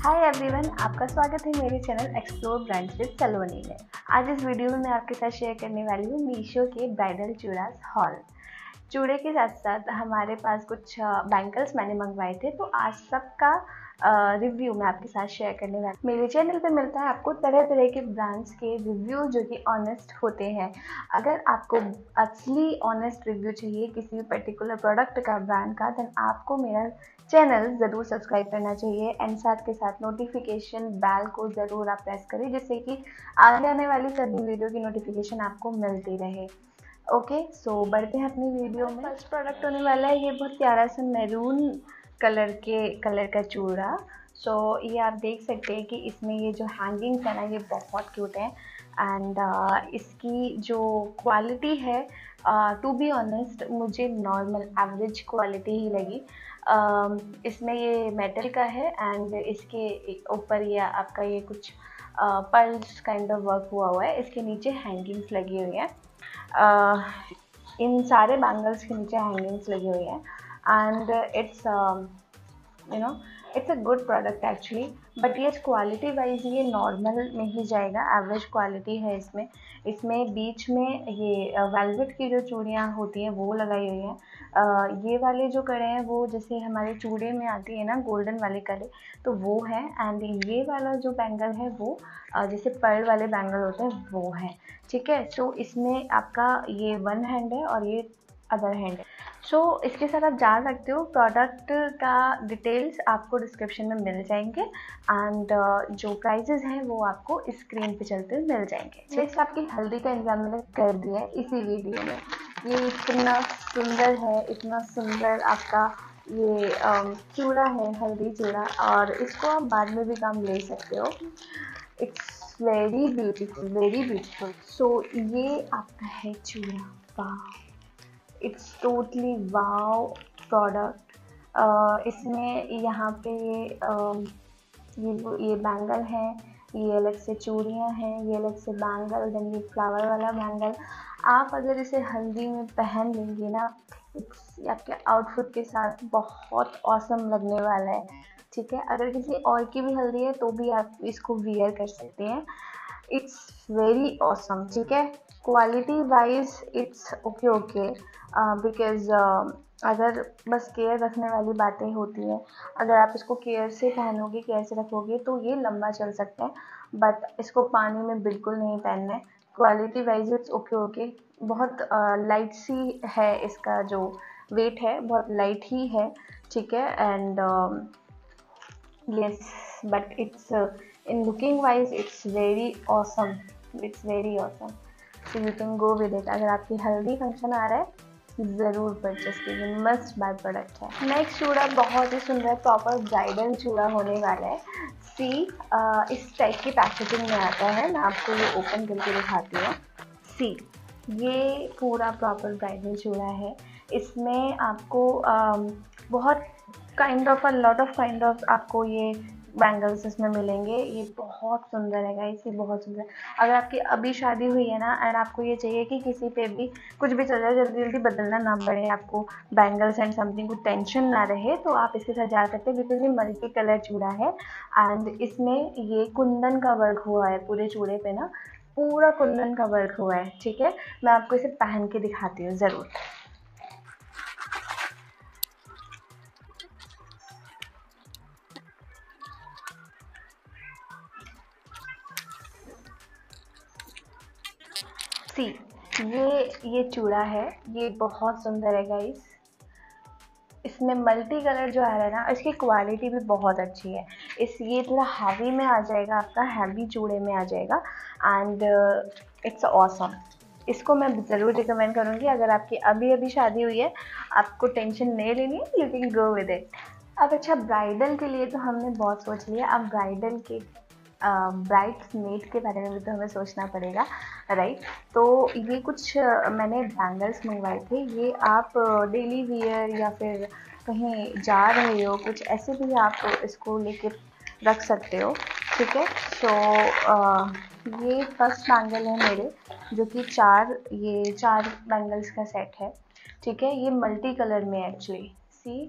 Hi everyone आपका स्वागत है मेरे channel explore brand with Saloni में। आज इस वीडियो में मैं आपके साथ शेयर करने वाली हूँ मीशो के ब्राइडल चूड़ास हॉल चूड़े के साथ साथ हमारे पास कुछ बैंगल्स मैंने मंगवाए थे तो आज सबका रिव्यू मैं आपके साथ शेयर करने वाली मेरे चैनल पे मिलता है आपको तरह तरह के ब्रांड्स के रिव्यू जो कि ऑनेस्ट होते हैं। अगर आपको असली ऑनेस्ट रिव्यू चाहिए किसी भी पर्टिकुलर प्रोडक्ट का ब्रांड का देन आपको मेरा चैनल ज़रूर सब्सक्राइब करना चाहिए एंड साथ के साथ नोटिफिकेशन बेल को ज़रूर आप प्रेस करें जिससे कि आगे आने वाली सभी वीडियो की नोटिफिकेशन आपको मिलती रहे। ओके सो बढ़ते हैं अपनी वीडियो में। फ़र्स्ट प्रोडक्ट होने वाला है, ये बहुत प्यारा सा मैरून कलर के कलर का चूड़ा। सो so, ये आप देख सकते हैं कि इसमें ये जो हैंगिंग्स है ना ये बहुत क्यूट है। एंड uh, इसकी जो क्वालिटी है टू बी ऑनेस्ट मुझे नॉर्मल एवरेज क्वालिटी ही लगी। Uh, इसमें ये मेटल का है एंड इसके ऊपर ये आपका ये कुछ पर्ल्स काइंड ऑफ़ वर्क हुआ हुआ है। इसके नीचे हैंगिंग्स लगी हुई हैं। Uh, इन सारे बैंगल्स के नीचे हैंगिंग्स लगी हुई हैं। And it's um, you know it's a good product actually but ये क्वालिटी वाइज ये नॉर्मल में ही जाएगा. एवरेज क्वालिटी है इसमें. इसमें बीच में ये वेलवेट की जो चूड़ियाँ होती हैं वो लगाई हुई हैं. ये वाले जो कड़े हैं वो जैसे हमारे चूड़े में आती है ना गोल्डन वाले कड़े तो वो है. एंड ये वाला जो बैंगल है वो जैसे पर्ल वाले बैंगल होते हैं वो है. ठीक है? सो इसमें आपका ये वन हैंड है और ये अदर हैंड सो so, इसके साथ आप जान सकते हो प्रोडक्ट का डिटेल्स आपको डिस्क्रिप्शन में मिल जाएँगे एंड uh, जो प्राइजेज हैं वो आपको स्क्रीन पे चलते हुए मिल जाएँगे। नेक्स्ट आपकी हल्दी का इंतज़ाम मैंने कर दिया है इसी वीडियो में। ये इतना सुंदर है इतना सुंदर आपका ये um, चूड़ा है हल्दी चूड़ा और इसको आप बाद में भी काम ले सकते हो। It's very beautiful very beautiful so ये आपका है चूड़ा। वाह। इट्स टोटली वाव प्रोडक्ट इसमें यहाँ पे ये uh, ये ये बैंगल है ये अलग से चूड़ियाँ हैं ये अलग से बैंगल देन ये फ्लावर वाला बैंगल आप अगर इसे हल्दी में पहन लेंगे ना आपके आउटफिट के साथ बहुत औसम लगने वाला है ठीक है? अगर किसी और की भी हल्दी है तो भी आप इसको वियर कर सकते हैं। इट्स वेरी ऑसम ठीक है? Quality wise it's okay okay because अगर बस केयर रखने वाली बातें होती हैं अगर आप इसको केयर से पहनोगे केयर से रखोगे तो ये लंबा चल सकता है. बट इसको पानी में बिल्कुल नहीं पहनना है. Quality wise it's okay okay बहुत लाइट uh, सी है इसका जो वेट है बहुत लाइट ही है. ठीक है? And yes but it's in looking wise it's very awesome it's very awesome so you can go with it अगर आपकी हल्दी फ़ंक्शन आ रहा है, ज़रूर परचेस कीजिए। मस्ट बाय प्रोडक्ट है। नेक्स्ट चूड़ा बहुत ही सुंदर प्रॉपर ब्राइडल चूड़ा होने वाला है। सी इस टाइप की पैकेजिंग में आता है। मैं आपको ये ओपन करके दिखाती हूँ। सी ये पूरा प्रॉपर ब्राइडल चूड़ा है। इसमें आपको बहुत kind of a lot of kind of आपको ये बैंगल्स इसमें मिलेंगे। ये बहुत सुंदर है गाइस ये बहुत सुंदर है। अगर आपकी अभी शादी हुई है ना एंड आपको ये चाहिए कि किसी पे भी कुछ भी चल जाए जल्दी जल्दी बदलना ना पड़े, आपको बैंगल्स एंड समथिंग कुछ टेंशन ना रहे तो आप इसके साथ जा सकते हैं बिकॉज़ ये मल्टी कलर चूड़ा है। एंड इसमें ये कुंदन का वर्क हुआ है, पूरे चूड़े पे ना। पूरा कुंदन का वर्क हुआ है, ठीक है? मैं आपको इसे पहन के दिखाती हूँ, ज़रूर। सी, ये ये चूड़ा है, ये बहुत सुंदर है गाइस इसमें मल्टी कलर जो आ रहा है ना, इसकी क्वालिटी भी बहुत अच्छी है. इस, ये थोड़ा हैवी में आ जाएगा, आपका हैवी चूड़े में आ जाएगा एंड इट्स ऑसम इसको मैं ज़रूर रिकमेंड करूँगी, अगर आपकी अभी अभी शादी हुई है, आपको टेंशन नहीं लेनी है you can go with it अब अच्छा ब्राइडल के लिए तो हमने बहुत सोच लिया, अब ब्राइडल के ब्राइट मेड के बारे में भी तो हमें सोचना पड़ेगा राइट तो ये कुछ मैंने बैंगल्स मंगवाए थे। ये आप डेली वियर या फिर कहीं जा रहे हो, कुछ ऐसे भी आप इसको लेके रख सकते हो, ठीक है? सो ये फ़र्स्ट बैंगल है मेरे, जो कि चार, ये चार बैंगल्स का सेट है, ठीक है? ये मल्टी कलर में actually see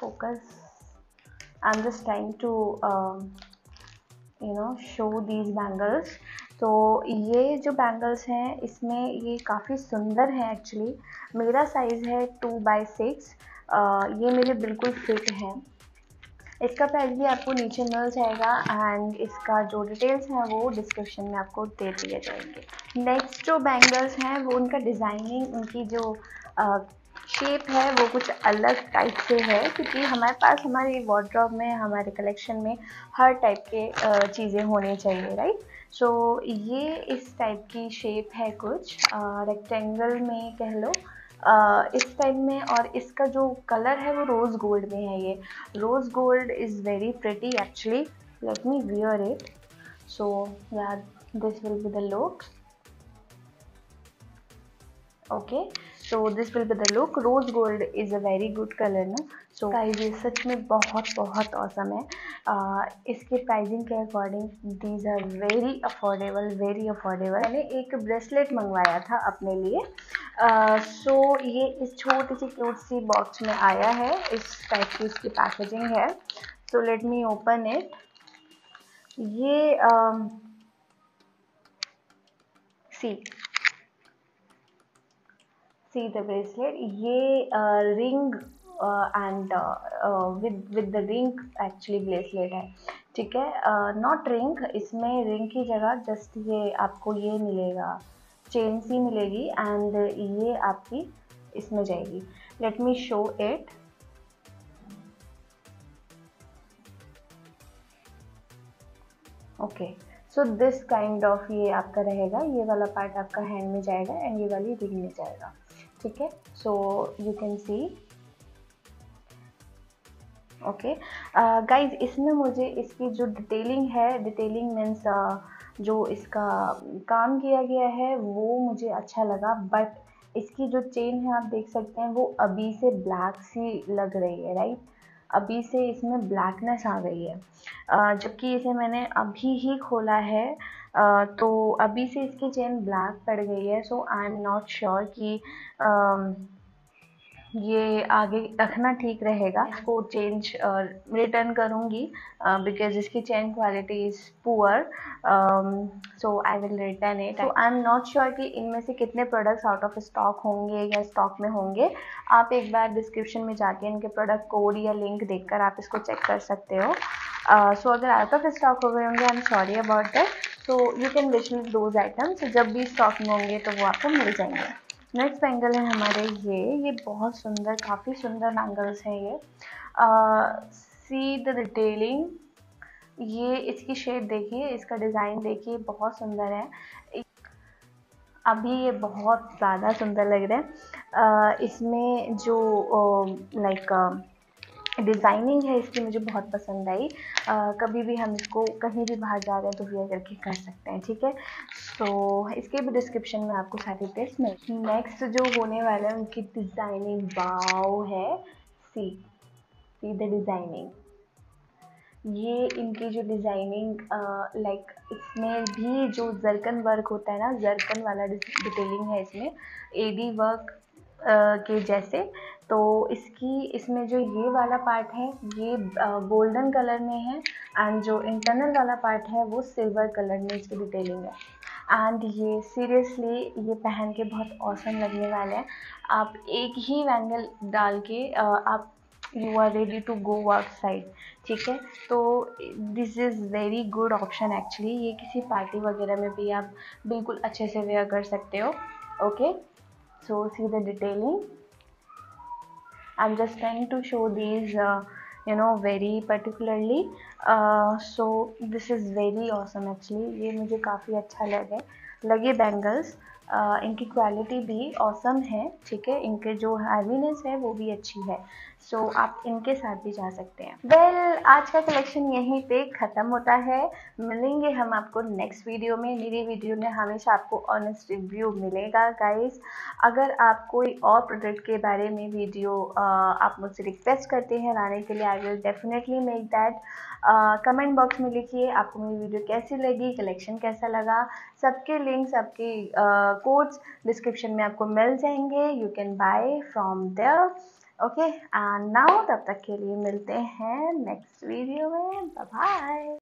focus I am just trying to you know show these bangles तो ये जो बैंगल्स हैं, इसमें ये काफ़ी सुंदर हैं एक्चुअली मेरा साइज़ है टू बाई सिक्स ये मेरे बिल्कुल फिट हैं। इसका प्राइस भी आपको नीचे मिल जाएगा एंड इसका जो डिटेल्स हैं, वो डिस्क्रिप्शन में आपको दे दिए जाएँगे। नेक्स्ट जो बैंगल्स हैं, वो उनका डिज़ाइनिंग उनकी जो शेप है वो कुछ अलग टाइप से है क्योंकि हमारे पास हमारे वार्ड्रॉप में हमारे कलेक्शन में हर टाइप के चीज़ें होनी चाहिए राइट सो so, ये इस टाइप की शेप है कुछ रेक्टेंगल में कह लो इस टाइप में और इसका जो कलर है वो रोज़ गोल्ड में है ये। Rose gold is very pretty actually let me wear it so yeah this will be the look okay so this will be the look rose gold is a very good colour ना so guys ये सच में बहुत बहुत awesome है। इसके pricing के according these are very affordable very affordable मैंने एक ब्रेसलेट मंगवाया था अपने लिए। सो ये इस छोटी सी क्यूट सी बॉक्स में आया है। इस टाइप की इसकी पैकेजिंग है। So let me open it ये सी see the bracelet, ये ring and with with the ring actually bracelet है, ठीक है? नॉट रिंग इसमें रिंग की जगह जस्ट ये आपको ये मिलेगा चेन सी मिलेगी एंड ये आपकी इसमें जाएगी। Let me show it okay so this kind of ये आपका रहेगा, ये वाला पार्ट आपका हैंड में जाएगा एंड ये वाली रिंग में जाएगा। ठीक है? So you can see okay guys इसमें मुझे इसकी जो डिटेलिंग है डिटेलिंग मीन्स uh, जो इसका काम किया गया है वो मुझे अच्छा लगा बट इसकी जो चेन है आप देख सकते हैं वो अभी से ब्लैक सी लग रही है राइट अभी से इसमें ब्लैकनेस आ गई है। जबकि इसे मैंने अभी ही खोला है तो अभी से इसकी चेन ब्लैक पड़ गई है so I am not sure कि ये आगे रखना ठीक रहेगा। इसको चेंज रिटर्न करूँगी बिकॉज़ इसकी chain quality is poor so I will return it I am not sure कि इनमें से कितने प्रोडक्ट्स आउट ऑफ़ स्टॉक होंगे या स्टॉक में होंगे। आप एक बार डिस्क्रिप्शन में जाके इनके प्रोडक्ट कोड या लिंक देखकर आप इसको चेक कर सकते हो। सो अगर आउट ऑफ़ स्टॉक हो गए होंगे I am sorry about that तो you can wish me those items जब भी स्टॉक में होंगे तो वो आपको मिल जाएँगे। नेक्स्ट बैंगल है हमारे ये। ये बहुत सुंदर, काफ़ी सुंदर बैंगल्स हैं ये। सी द डिटेलिंग ये इसकी शेप देखिए, इसका डिज़ाइन देखिए, बहुत सुंदर है। अभी ये बहुत ज़्यादा सुंदर लग रहा है। इसमें जो लाइक डिज़ाइनिंग है इसकी मुझे बहुत पसंद आई। कभी भी हम इसको कहीं भी बाहर जा रहे हैं तो वेयर करके कर सकते हैं, ठीक है? तो इसके भी डिस्क्रिप्शन में आपको सारी टिप्स मिल नेक्स्ट जो होने वाला है, उनकी डिज़ाइनिंग बाव है। सी सी द डिज़ाइनिंग ये इनकी जो डिज़ाइनिंग लाइक इसमें भी जो जरकन वर्क होता है ना जरकन वाला डिटेलिंग है इसमें। एडी वर्क के जैसे। तो इसकी, इसमें जो ये वाला पार्ट है, ये गोल्डन कलर में है एंड जो इंटरनल वाला पार्ट है, वो सिल्वर कलर में इसकी डिटेलिंग है. एंड ये सीरियसली ये पहन के बहुत औसम लगने वाले हैं. आप एक ही वैंगल डाल के आप you are ready to go outside ठीक है? तो this is very good option actually ये किसी पार्टी वगैरह में भी आप बिल्कुल अच्छे से वेयर कर सकते हो. Okay so see the detailing. I'm just trying to show these uh, you know very particularly uh, so this is very awesome actually ये मुझे काफ़ी अच्छा लगे लगे बैंगल्स इनकी क्वालिटी भी औसम है ठीक है? इनके जो हैवीनेस है वो भी अच्छी है। सो so, आप इनके साथ भी जा सकते हैं। वेल well, आज का कलेक्शन यहीं पे ख़त्म होता है। मिलेंगे हम आपको नेक्स्ट वीडियो में। मेरी वीडियो में हमेशा आपको ऑनेस्ट रिव्यू मिलेगा गाइस अगर आप कोई और प्रोडक्ट के बारे में वीडियो आप मुझसे रिक्वेस्ट करते हैं लाने के लिए I will definitely make that comment box में लिखिए आपको मेरी वीडियो कैसी लगी कलेक्शन कैसा लगा सबके लिंक्स आपके कोड्स डिस्क्रिप्शन में आपको मिल जाएँगे। You can buy from there okay now तब तक के लिए मिलते हैं नेक्स्ट वीडियो में। बाय